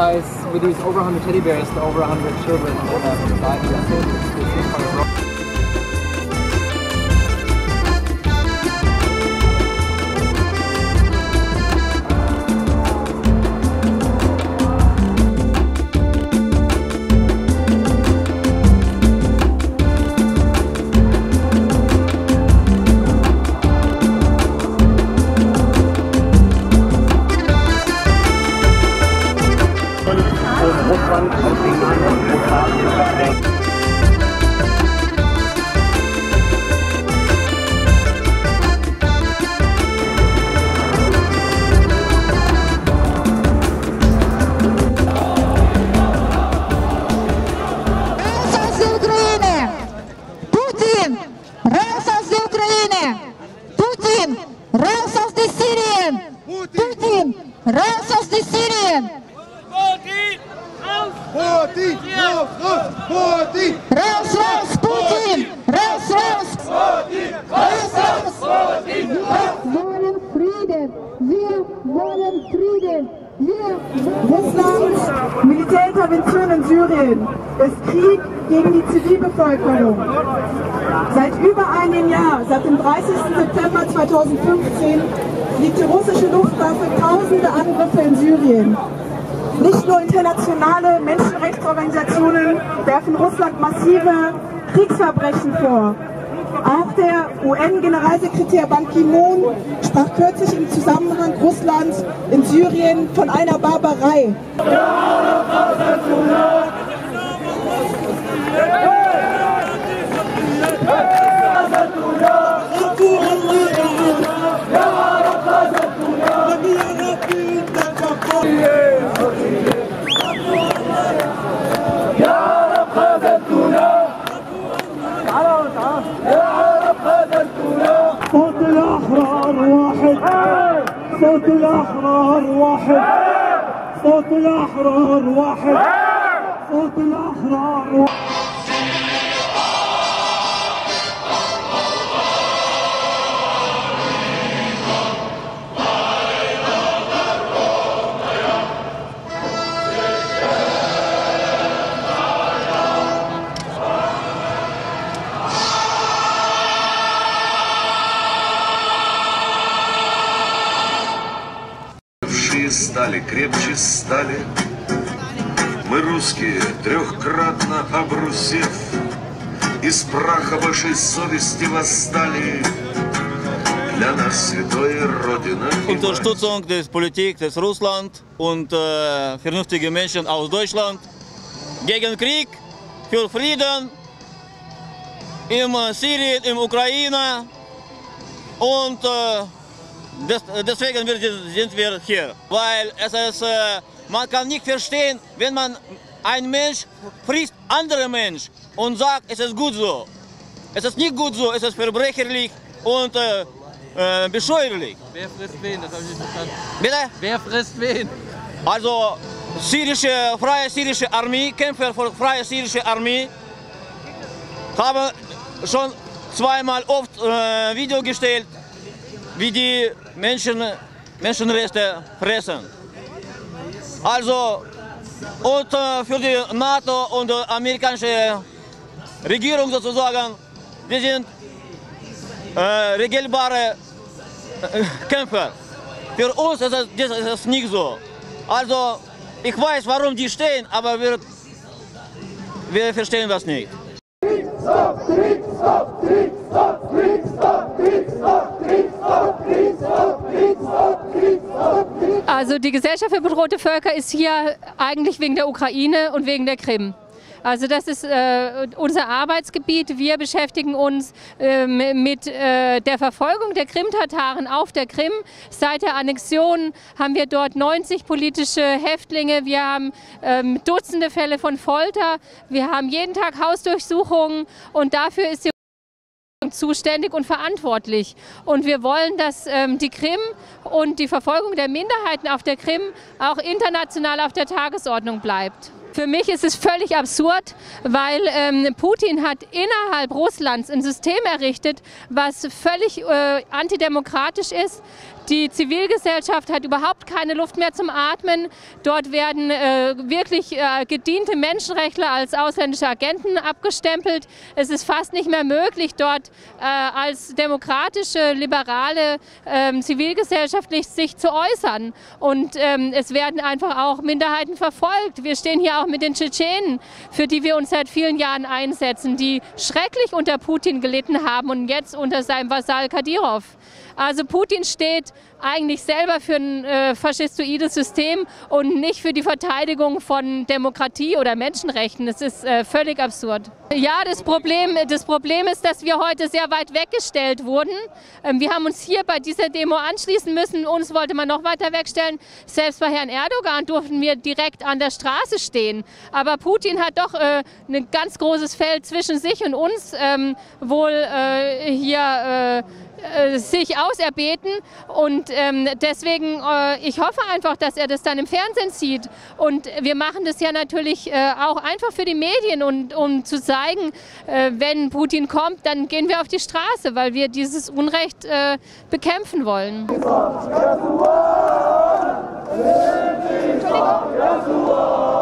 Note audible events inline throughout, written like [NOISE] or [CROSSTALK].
With these over 100 teddy bears to over 100 children uh. Ukraine! Putin! Raus aus der Syrien! Putin! Raus aus der Syrien! Putin! Raus, raus! Putin! Raus, raus, Putin! Raus, raus! Raus, raus! Wir wollen Frieden! Wir wollen Frieden! Wir Russlands Militärintervention in Syrien ist Krieg gegen die Zivilbevölkerung. Seit über einem Jahr, seit dem 30. September 2015, liegt die russische Luftwaffe tausende Angriffe in Syrien. Nicht nur internationale Menschenrechtsorganisationen werfen Russland massive Kriegsverbrechen vor. Auch der UN-Generalsekretär Ban Ki-moon sprach kürzlich im Zusammenhang Russlands in Syrien von einer Barbarei. Ja! صوت الأحرار واحد. صوت الأحرار واحد. صوت الأحرار واحد. Стали, крепче стали. Мы русские, трехкратно обрусев, Из праха вашей совести восстали. Для нас святое Родина и мать. Unterstützung Politik des Russland und äh, vernünftige Menschen aus Deutschland gegen Krieg, für Frieden in äh, Syrien, in Ukraine und äh, des, deswegen sind wir hier, weil es ist, äh, man kann nicht verstehen, wenn man ein Mensch frisst andere Mensch und sagt, es ist gut so. Es ist nicht gut so, es ist verbrecherlich und äh, äh, bescheuerlich. Wer frisst wen? Das habe ich nicht verstanden. Bitte? Wer frisst wen? Also syrische, freie syrische Armee, Kämpfer für freie syrische Armee haben schon zweimal oft äh, Video gestellt, wie die Menschen, Menschenrechte fressen. Also und äh, für die NATO und die amerikanische Regierung sozusagen, wir sind äh, regelbare äh, Kämpfer. Für uns ist das ist nicht so. Also, ich weiß, warum die stehen, aber wir, wir verstehen das nicht. Also die Gesellschaft für bedrohte Völker ist hier eigentlich wegen der Ukraine und wegen der Krim. Also das ist äh, unser Arbeitsgebiet. Wir beschäftigen uns äh, mit äh, der Verfolgung der Krim-Tataren auf der Krim. Seit der Annexion haben wir dort 90 politische Häftlinge. Wir haben ähm, Dutzende Fälle von Folter. Wir haben jeden Tag Hausdurchsuchungen und dafür ist die zuständig und verantwortlich. Und wir wollen, dass ähm, die Krim und die Verfolgung der Minderheiten auf der Krim auch international auf der Tagesordnung bleibt. Für mich ist es völlig absurd, weil ähm, Putin hat innerhalb Russlands ein System errichtet, was völlig äh, antidemokratisch ist. Die Zivilgesellschaft hat überhaupt keine Luft mehr zum Atmen. Dort werden äh, wirklich äh, gediente Menschenrechtler als ausländische Agenten abgestempelt. Es ist fast nicht mehr möglich, dort äh, als demokratische, liberale ähm, Zivilgesellschaft sich zu äußern. Und ähm, es werden einfach auch Minderheiten verfolgt. Wir stehen hier auch mit den Tschetschenen, für die wir uns seit vielen Jahren einsetzen, die schrecklich unter Putin gelitten haben und jetzt unter seinem Vasall Kadyrov. Also Putin steht eigentlich selber für ein äh, faschistoides System und nicht für die Verteidigung von Demokratie oder Menschenrechten. Das ist äh, völlig absurd. Ja, das Problem, das Problem ist, dass wir heute sehr weit weggestellt wurden. Ähm, wir haben uns hier bei dieser Demo anschließen müssen. Uns wollte man noch weiter wegstellen. Selbst bei Herrn Erdogan durften wir direkt an der Straße stehen. Aber Putin hat doch äh, ein ganz großes Feld zwischen sich und uns ähm, wohl äh, hier äh, sich auserbeten. Und ähm, deswegen, äh, ich hoffe einfach, dass er das dann im Fernsehen sieht. Und wir machen das ja natürlich äh, auch einfach für die Medien und um zu zeigen, äh, wenn Putin kommt, dann gehen wir auf die Straße, weil wir dieses Unrecht äh, bekämpfen wollen. heute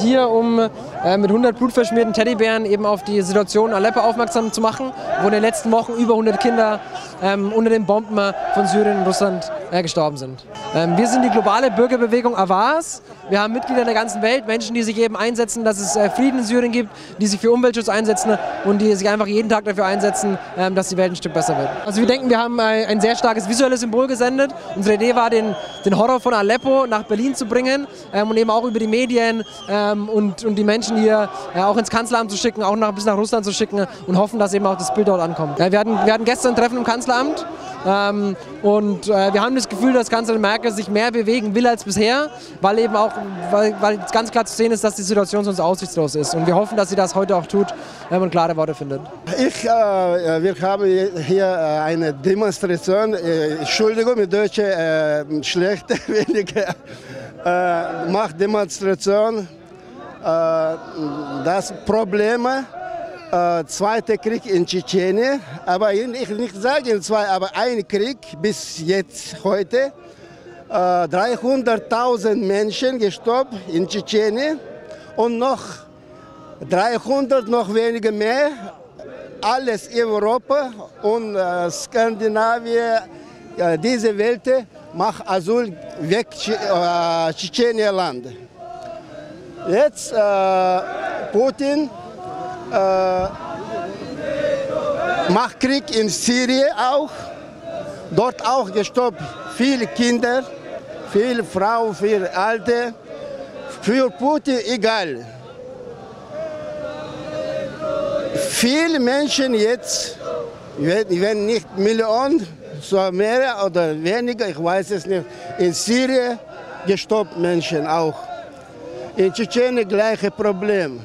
hier, um äh, mit 100 blutverschmierten Teddybären eben auf die Situation in Aleppo aufmerksam zu machen, wo in den letzten Wochen über 100 Kinder ähm, unter den Bomben von Syrien und Russland äh, gestorben sind. Ähm, wir sind die globale Bürgerbewegung Avaz. Wir haben Mitglieder in der ganzen Welt, Menschen, die sich eben einsetzen, dass es äh, Frieden in Syrien gibt, die sich für Umweltschutz einsetzen und die sich einfach jeden Tag dafür einsetzen, ähm, dass die Welt ein Stück besser wird. Also wir denken, wir haben äh, ein sehr starkes visuelles Symbol gesendet. Unsere Idee war, den, den Horror von Aleppo nach Berlin zu bringen ähm, und eben auch über die Medien ähm, und, und die Menschen hier äh, auch ins Kanzleramt zu schicken, auch nach, bis nach Russland zu schicken und hoffen, dass eben auch das Bild dort ankommt. wir, hatten, wir hatten gestern ein Treffen im Kanzleramt ähm, und äh, wir haben das Gefühl, dass Kanzlerin Merkel sich mehr bewegen will als bisher, weil eben auch, weil, weil ganz klar zu sehen ist, dass die Situation sonst aussichtslos ist. Und wir hoffen, dass sie das heute auch tut wenn man klare Worte findet. Ich, äh, wir haben hier äh, eine Demonstration, äh, Entschuldigung, mit Deutsch äh, schlecht, [LAUGHS] weniger, äh, macht Demonstration. Äh, das Problem äh, Zweiter Krieg in Tschetschenien, aber ich nicht sagen zwei, aber ein Krieg bis jetzt heute. Äh, 300.000 Menschen gestorben in Tschetschenien und noch 300 noch weniger mehr. Alles in Europa und äh, Skandinavien, äh, diese Welt macht Asyl weg äh, Tschetschenienland. Jetzt äh, Putin äh, macht Krieg in Syrien auch. Dort auch gestorben viele Kinder, viele Frauen, viele Alte. Für Putin egal. Viele Menschen jetzt, wenn nicht Millionen, so mehr oder weniger, ich weiß es nicht, in Syrien gestorben Menschen auch. In Tschetschenien gleiche Problem.